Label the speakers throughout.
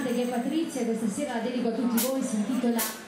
Speaker 1: grande che è Patrizia questa sera la dedico a tutti voi si intitola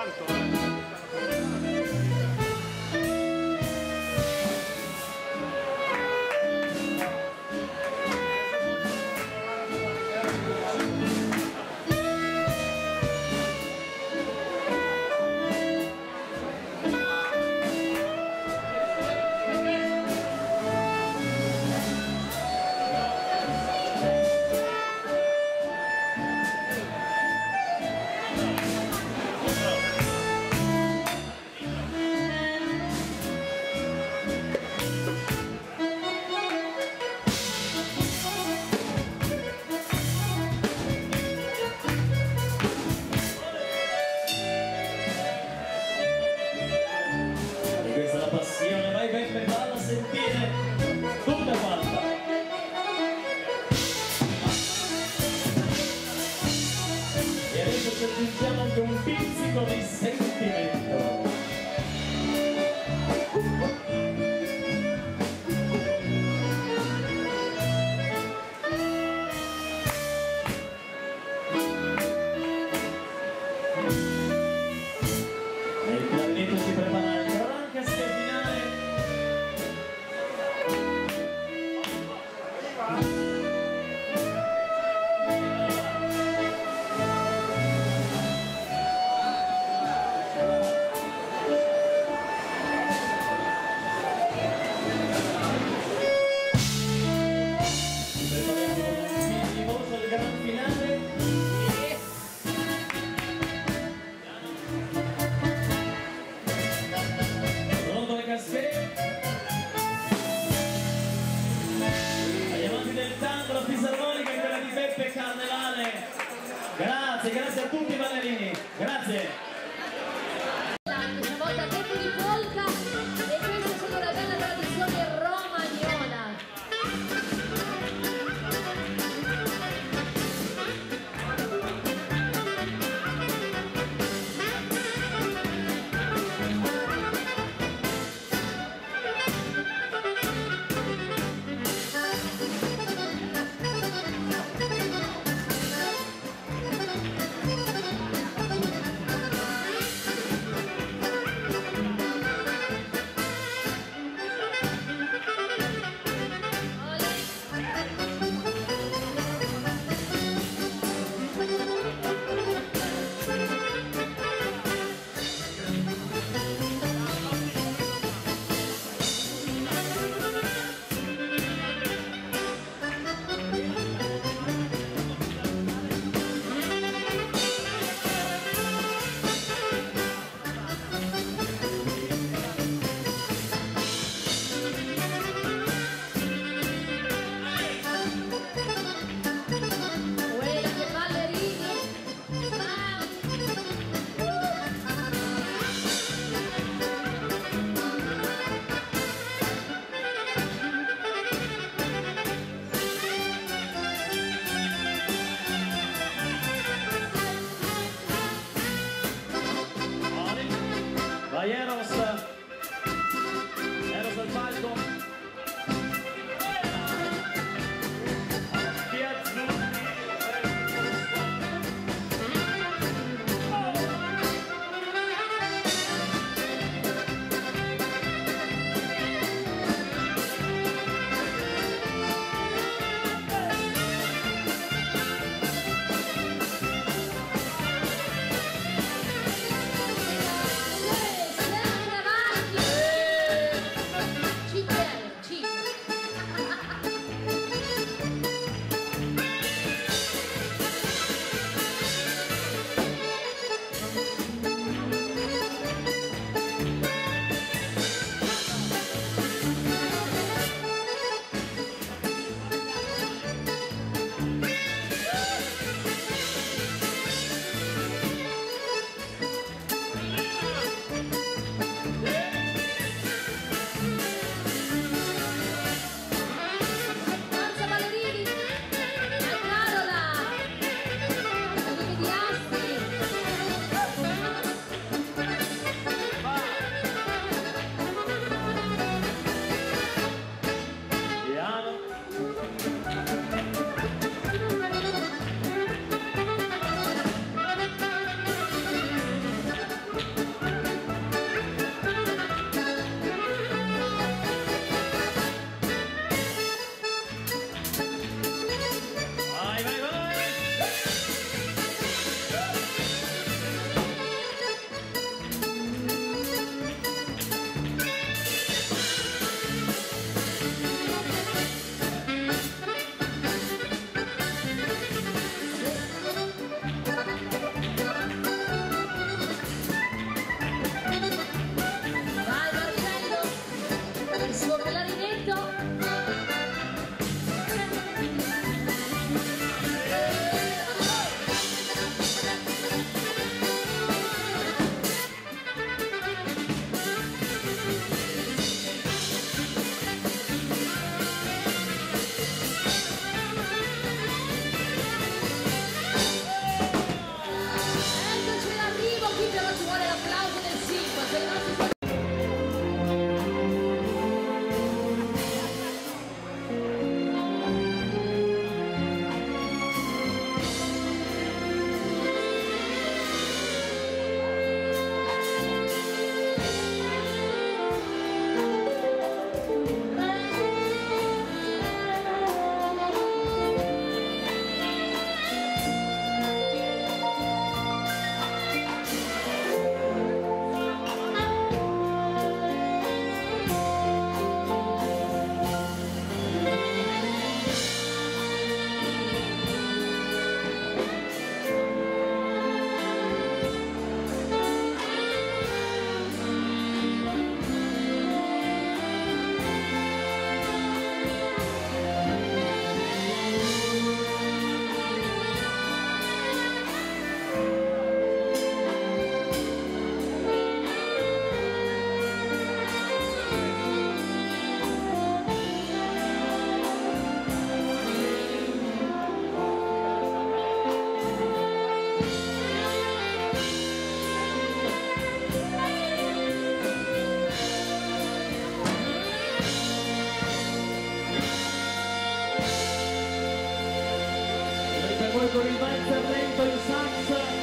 Speaker 1: Santo. Con il balzamento in sax,